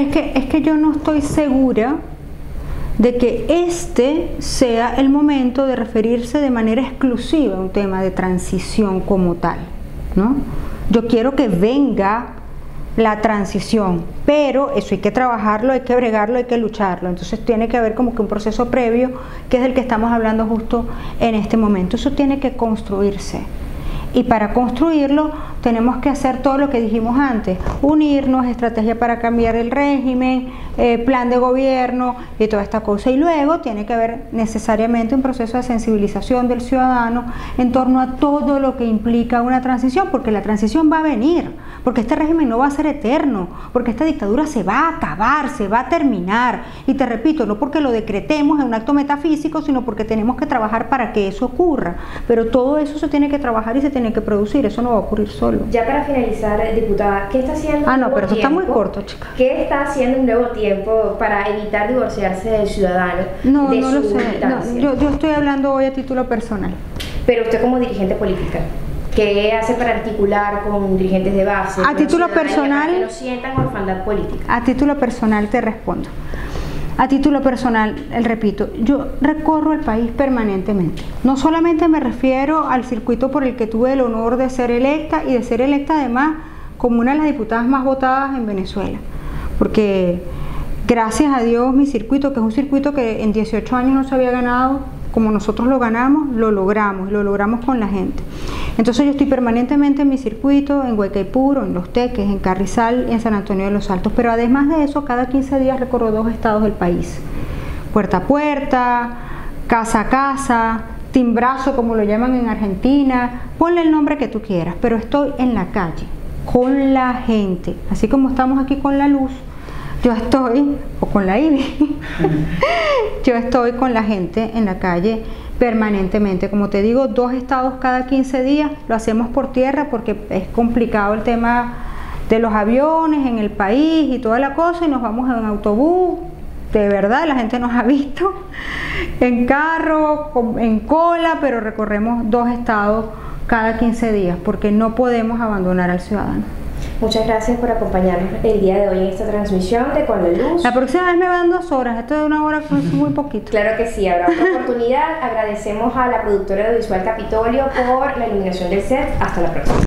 es que, es que yo no estoy segura de que este sea el momento de referirse de manera exclusiva a un tema de transición como tal, ¿no? Yo quiero que venga la transición, pero eso hay que trabajarlo, hay que bregarlo, hay que lucharlo. Entonces tiene que haber como que un proceso previo, que es el que estamos hablando justo en este momento. Eso tiene que construirse. Y para construirlo tenemos que hacer todo lo que dijimos antes, unirnos, estrategia para cambiar el régimen, eh, plan de gobierno y toda esta cosa. Y luego tiene que haber necesariamente un proceso de sensibilización del ciudadano en torno a todo lo que implica una transición, porque la transición va a venir, porque este régimen no va a ser eterno, porque esta dictadura se va a acabar, se va a terminar. Y te repito, no porque lo decretemos en un acto metafísico, sino porque tenemos que trabajar para que eso ocurra. Pero todo eso se tiene que trabajar y se tiene que producir, eso no va a ocurrir solo. Ya para finalizar, diputada, ¿qué está haciendo? Ah, no, pero eso está muy corto, chica. ¿Qué está haciendo un nuevo tiempo para evitar divorciarse del ciudadano? No, no lo sé. yo, yo estoy hablando hoy a título personal. Pero usted como dirigente política. ¿Qué hace para articular con dirigentes de base? A título personal. Que no sientan orfandad política. A título personal te respondo. A título personal, el repito, yo recorro el país permanentemente. No solamente me refiero al circuito por el que tuve el honor de ser electa y de ser electa además como una de las diputadas más votadas en Venezuela, porque gracias a Dios mi circuito, que es un circuito que en 18 años no se había ganado, como nosotros lo ganamos, lo logramos, lo logramos con la gente. Entonces yo estoy permanentemente en mi circuito, en Huecaipuro, en Los Teques, en Carrizal y en San Antonio de los Altos, pero además de eso, cada 15 días recorro dos estados del país, puerta a puerta, casa a casa, timbrazo como lo llaman en Argentina, ponle el nombre que tú quieras, pero estoy en la calle, con la gente, así como estamos aquí con la luz, yo estoy, con la IBI, yo estoy con la gente en la calle permanentemente. Como te digo, dos estados cada 15 días, lo hacemos por tierra porque es complicado el tema de los aviones en el país y toda la cosa y nos vamos en autobús. De verdad, la gente nos ha visto en carro, en cola, pero recorremos dos estados cada 15 días porque no podemos abandonar al ciudadano. Muchas gracias por acompañarnos el día de hoy en esta transmisión de Con la Luz. La próxima vez me van dos horas, esto de una hora es muy poquito. Claro que sí, habrá otra oportunidad. Agradecemos a la productora audiovisual Capitolio por la iluminación del set. Hasta la próxima.